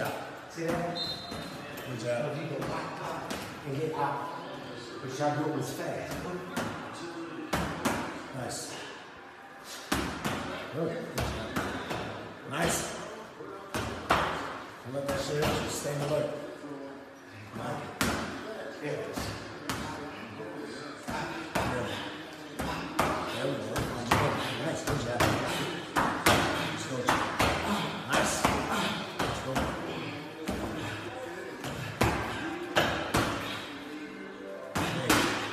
job. See that? Good job. if you go pop, pop, and get pop, but y'all do it was fast. Nice. Oh, good. Good. Nice. Let that shit out. Stay alert. Right. Yes.